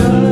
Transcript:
you.